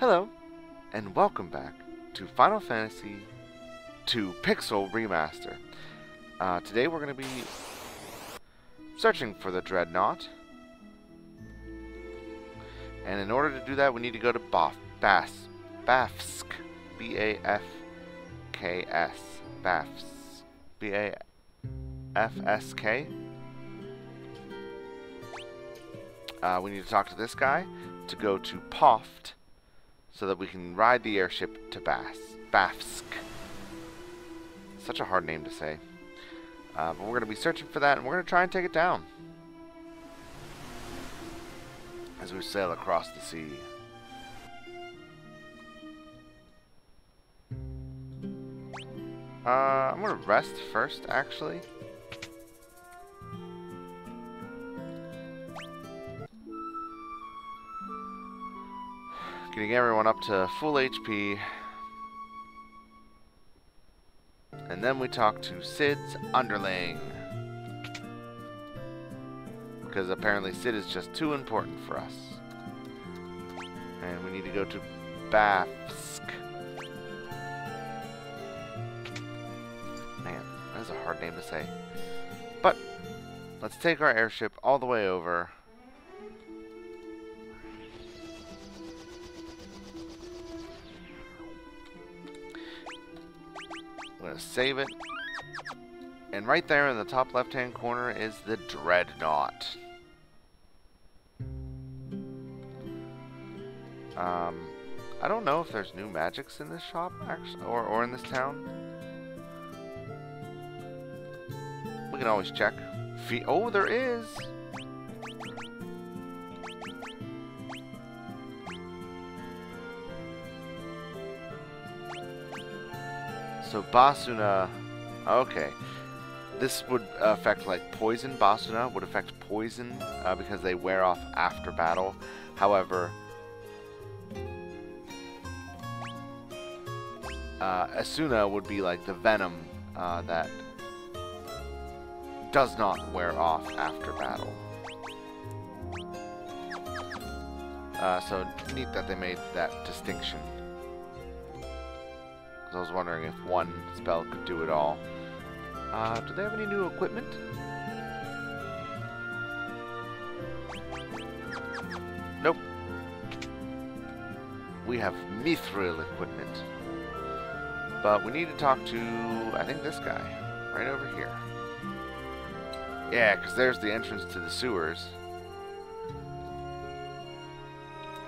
Hello, and welcome back to Final Fantasy II Pixel Remaster. Uh, today we're going to be searching for the Dreadnought. And in order to do that, we need to go to Baf Bas Bafsk. B-A-F-K-S. Bafsk. B-A-F-S-K. Uh, we need to talk to this guy to go to Poft so that we can ride the airship to Bas Bafsk. Such a hard name to say. Uh, but we're going to be searching for that, and we're going to try and take it down. As we sail across the sea. Uh, I'm going to rest first, actually. Getting everyone up to full HP. And then we talk to Sid's underling. Because apparently Sid is just too important for us. And we need to go to Bafsk. Man, that is a hard name to say. But, let's take our airship all the way over. Going to save it. And right there in the top left-hand corner is the Dreadnought. Um, I don't know if there's new magics in this shop, actually, or, or in this town. We can always check. Fe oh, there is! So Basuna, okay. This would affect like poison. Basuna would affect poison uh, because they wear off after battle. However, uh, Esuna would be like the venom uh, that does not wear off after battle. Uh, so neat that they made that distinction. Because I was wondering if one spell could do it all. Uh, do they have any new equipment? Nope. We have mithril equipment. But we need to talk to, I think this guy, right over here. Yeah, because there's the entrance to the sewers.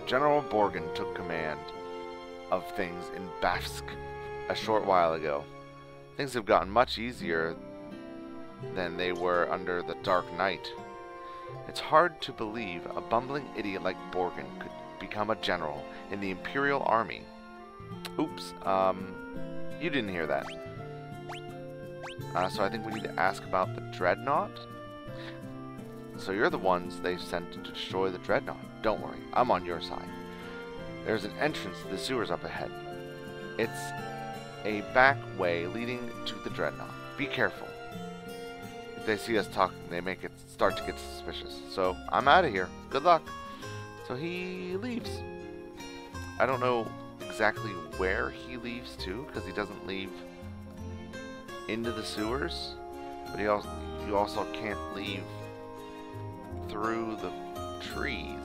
General Borghen took command of things in Bafsk a short while ago. Things have gotten much easier than they were under the Dark Knight. It's hard to believe a bumbling idiot like Borghen could become a general in the Imperial Army. Oops, um, you didn't hear that. Uh, so I think we need to ask about the Dreadnought. So you're the ones they sent to destroy the Dreadnought. Don't worry, I'm on your side. There's an entrance to the sewers up ahead. It's a back way leading to the Dreadnought. Be careful. If they see us talking, they make it start to get suspicious. So I'm out of here. Good luck. So he leaves. I don't know exactly where he leaves to, because he doesn't leave into the sewers. But he also you also can't leave through the trees.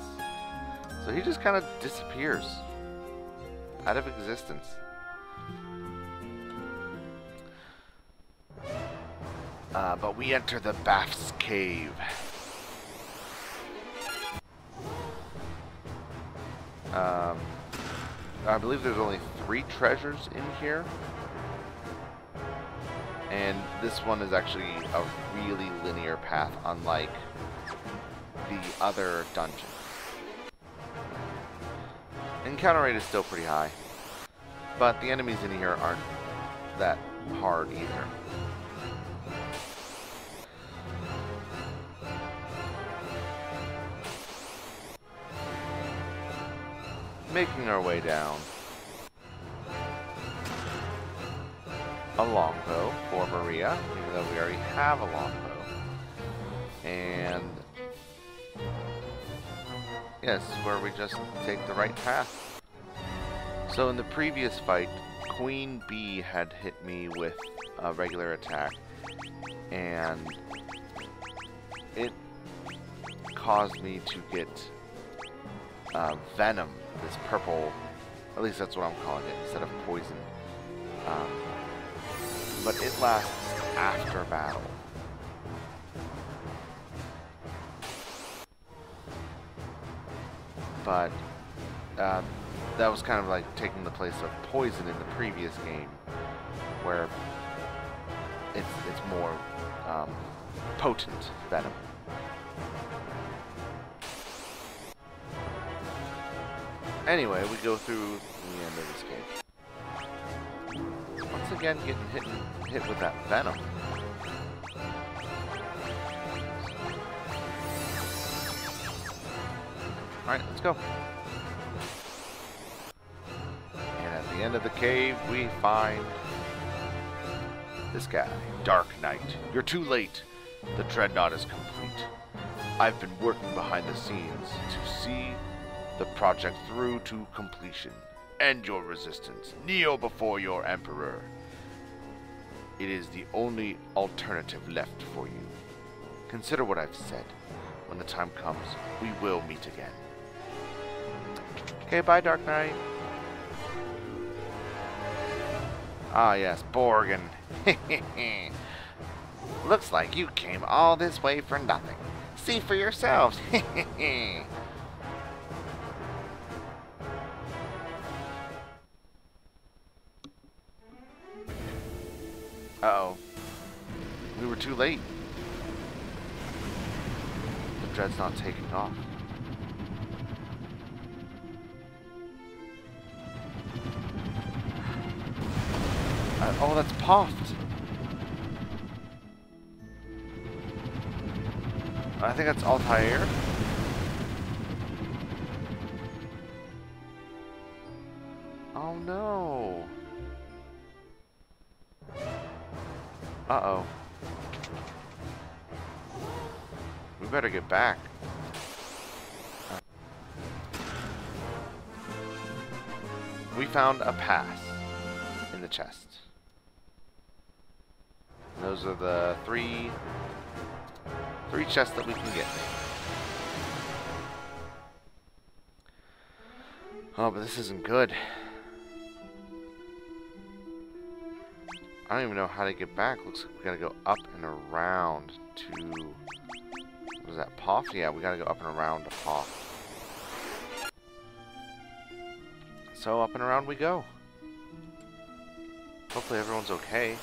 So he just kind of disappears out of existence. Uh, but we enter the Bath's cave. Um, I believe there's only three treasures in here. And this one is actually a really linear path, unlike the other dungeons. Encounter rate is still pretty high. But the enemies in here aren't that hard either. Making our way down. A longbow for Maria, even though we already have a longbow. And yes, where we just take the right path. So in the previous fight, Queen Bee had hit me with a regular attack, and it caused me to get uh, Venom, this purple, at least that's what I'm calling it, instead of poison. Um, but it lasts after battle. But uh, that was kind of like taking the place of poison in the previous game, where it's it's more um, potent venom. Anyway, we go through the end of this game. Once again, getting hit hit with that venom. Alright, let's go. And at the end of the cave, we find this guy. Dark Knight. You're too late. The Dreadnought is complete. I've been working behind the scenes to see the project through to completion. End your resistance. Kneel before your Emperor. It is the only alternative left for you. Consider what I've said. When the time comes, we will meet again. Okay, bye, Dark Knight. Ah, yes, Borghen. Looks like you came all this way for nothing. See for yourselves. were too late. The Dreadnought's taking off. Uh, oh, that's Poft. I think that's Altair. Oh no. Uh-oh. We better get back. We found a pass in the chest. Those are the three three chests that we can get. Oh, but this isn't good. I don't even know how to get back. Looks like we gotta go up and around to... What is that, Poff? Yeah, we gotta go up and around to Poff. So up and around we go. Hopefully everyone's okay.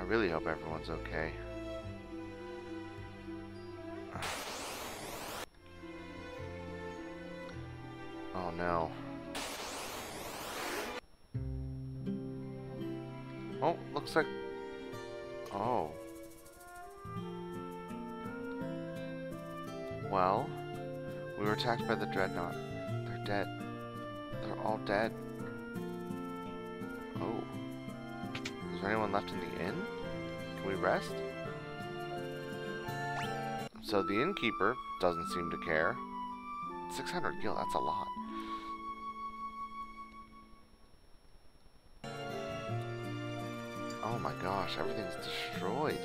I really hope everyone's okay. Oh no. Oh, looks like... Oh. Well, we were attacked by the Dreadnought. They're dead. They're all dead. Oh. Is there anyone left in the inn? Can we rest? So the innkeeper doesn't seem to care. 600 gil, that's a lot. Oh my gosh, everything's destroyed.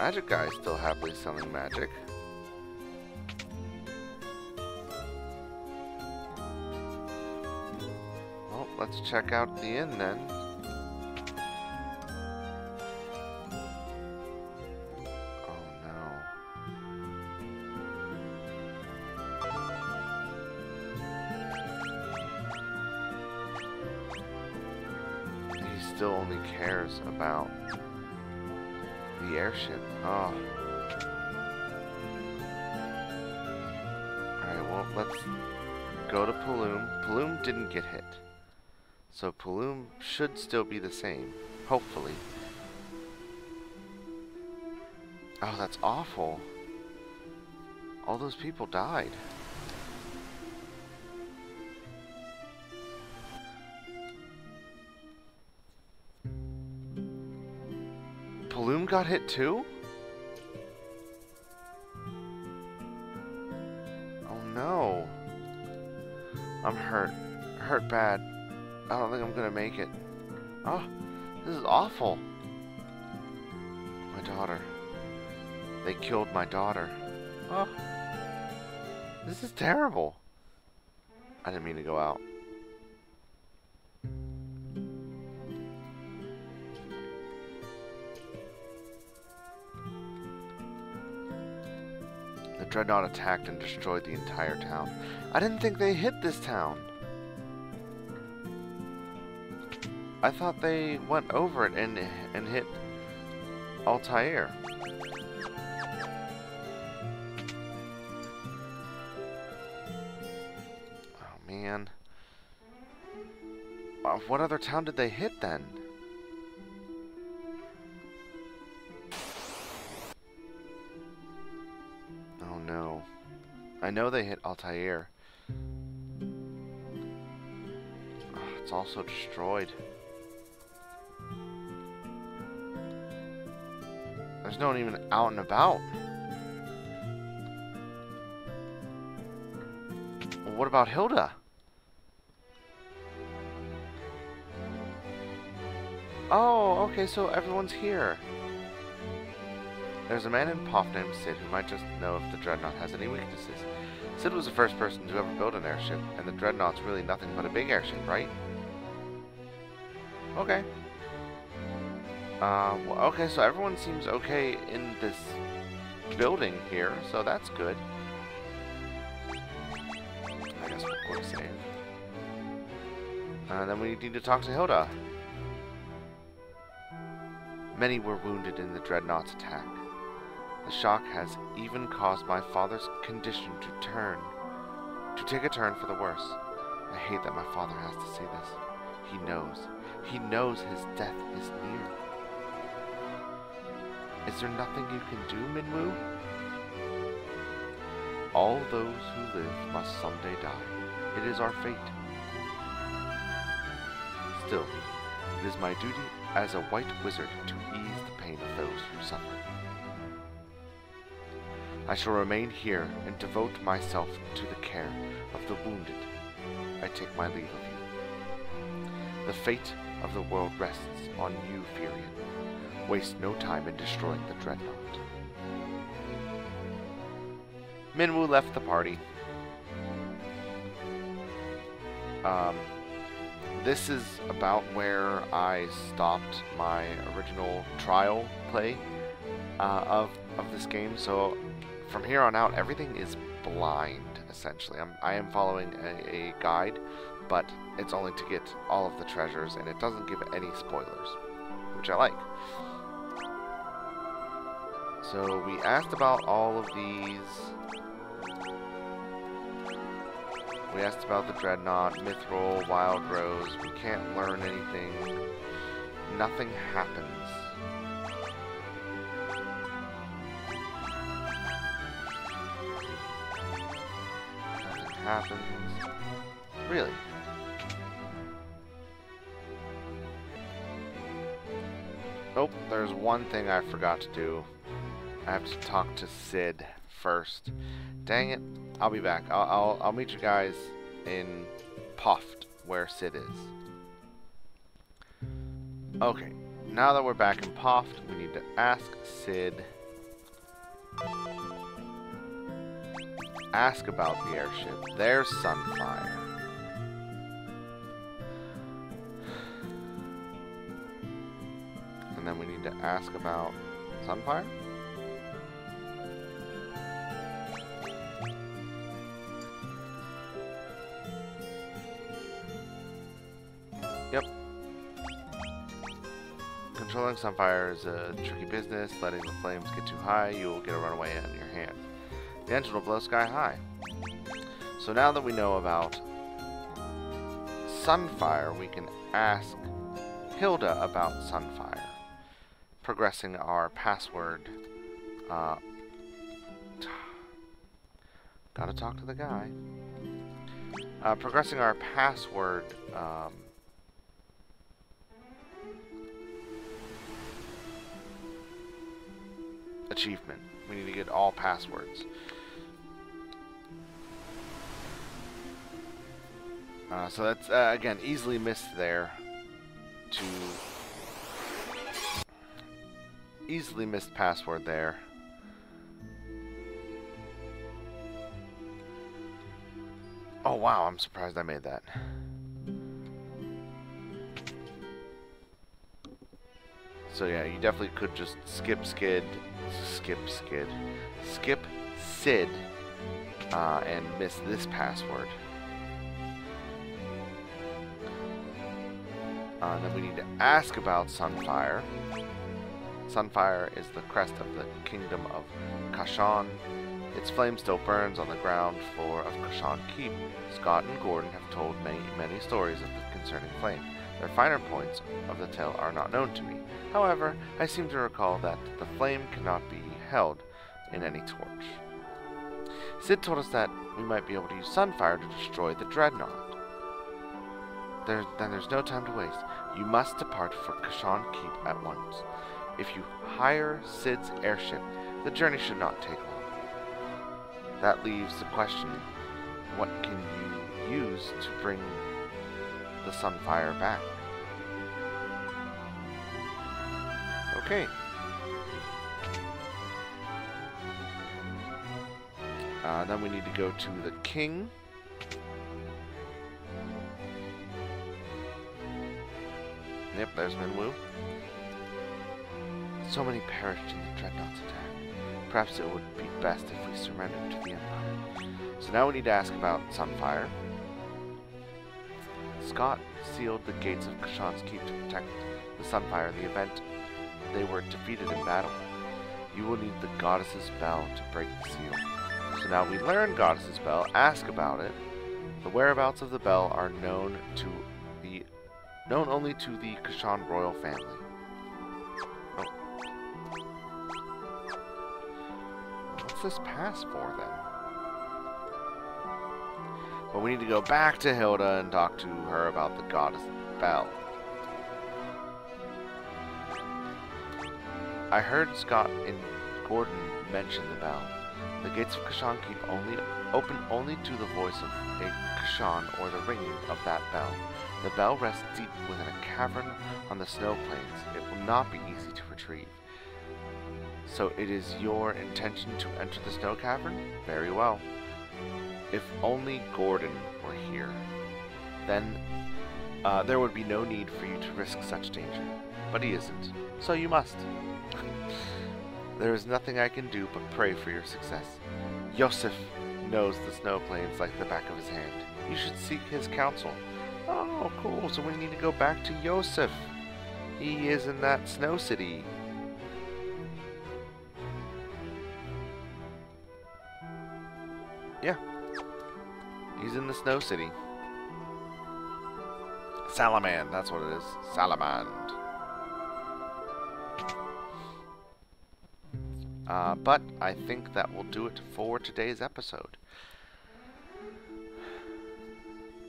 Magic guy is still happily selling magic. Well, let's check out the inn then. Oh, he still only cares about the airship. Oh. Alright, well, let's go to Paloom. Paloom didn't get hit. So Paloom should still be the same. Hopefully. Oh, that's awful. All those people died. Zoom got hit too? Oh no. I'm hurt. Hurt bad. I don't think I'm gonna make it. Oh, this is awful. My daughter. They killed my daughter. Oh. This is terrible. I didn't mean to go out. Dreadnought attacked and destroyed the entire town. I didn't think they hit this town. I thought they went over it and and hit Altair. Oh man. Uh, what other town did they hit then? I know they hit Altair. Oh, it's also destroyed. There's no one even out and about. What about Hilda? Oh, okay, so everyone's here. There's a man in Poff named Sid who might just know if the Dreadnought has any weaknesses. Sid was the first person to ever build an airship, and the Dreadnought's really nothing but a big airship, right? Okay. Uh, well, okay, so everyone seems okay in this building here, so that's good. I guess we'll quick save. Uh, then we need to talk to Hilda. Many were wounded in the Dreadnought's attack. The shock has even caused my father's condition to turn, to take a turn for the worse. I hate that my father has to see this. He knows. He knows his death is near. Is there nothing you can do, Minwu? All those who live must someday die. It is our fate. Still, it is my duty as a white wizard to ease the pain of those who suffer. I shall remain here and devote myself to the care of the wounded. I take my leave of you. The fate of the world rests on you, Firion. Waste no time in destroying the Dreadnought. Minwu left the party. Um, this is about where I stopped my original trial play uh, of of this game. So from here on out, everything is blind. Essentially, I'm I am following a, a guide, but it's only to get all of the treasures, and it doesn't give any spoilers, which I like. So we asked about all of these. We asked about the Dreadnought, Mithril, Wild Rose. We can't learn anything. Nothing happens. Happens. Really? Oh, there's one thing I forgot to do. I have to talk to Sid first. Dang it. I'll be back. I'll, I'll, I'll meet you guys in Poft, where Sid is. Okay, now that we're back in Poft, we need to ask Sid. Ask about the airship. There's Sunfire. And then we need to ask about Sunfire? Yep. Controlling Sunfire is a tricky business. Letting the flames get too high, you will get a runaway on your hands. The engine will blow sky high. So now that we know about Sunfire, we can ask Hilda about Sunfire. Progressing our password. Uh, gotta talk to the guy. Uh, progressing our password um, achievement. We need to get all passwords. Uh, so that's, uh, again, easily missed there to... Easily missed password there. Oh wow, I'm surprised I made that. So yeah, you definitely could just skip skid, skip skid, skip Sid, uh, and miss this password. Uh, then we need to ask about Sunfire. Sunfire is the crest of the kingdom of Kashan. Its flame still burns on the ground floor of Kashan Keep. Scott and Gordon have told many, many stories of the concerning flame. Their finer points of the tale are not known to me. However, I seem to recall that the flame cannot be held in any torch. Sid told us that we might be able to use Sunfire to destroy the Dreadnought. There, then there's no time to waste. You must depart for Kashan Keep at once. If you hire Sid's airship, the journey should not take long. That leaves the question, what can you use to bring the Sunfire back? Okay. Uh, then we need to go to the king. Yep, there's Minwu. So many perished in the Dreadnought's attack. Perhaps it would be best if we surrendered to the Empire. So now we need to ask about Sunfire. Scott sealed the gates of Kashan's Keep to protect the Sunfire in the event they were defeated in battle. You will need the Goddess's Bell to break the seal. So now we learn Goddess's Bell, ask about it. The whereabouts of the bell are known to known only to the Kashan royal family. Oh. What's this pass for, then? Well, we need to go back to Hilda and talk to her about the goddess Bell. I heard Scott and Gordon mention the bell. The gates of Kashan keep only open only to the voice of a Kashan or the ringing of that bell. The bell rests deep within a cavern on the snow plains. It will not be easy to retrieve. So it is your intention to enter the snow cavern? Very well. If only Gordon were here, then uh, there would be no need for you to risk such danger. But he isn't, so you must. there is nothing I can do but pray for your success. Josef knows the snow plains like the back of his hand. You should seek his counsel. Oh, cool. So we need to go back to Josef. He is in that snow city. Yeah. He's in the snow city. Salamand, that's what it is. Salamand. Uh, but I think that will do it for today's episode.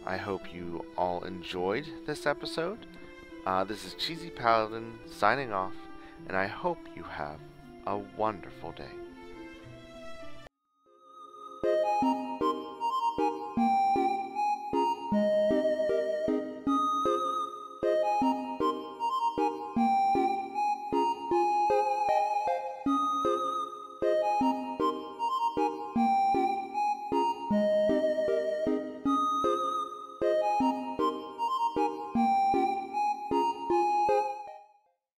I hope you all enjoyed this episode. Uh, this is Cheesy Paladin signing off, and I hope you have a wonderful day.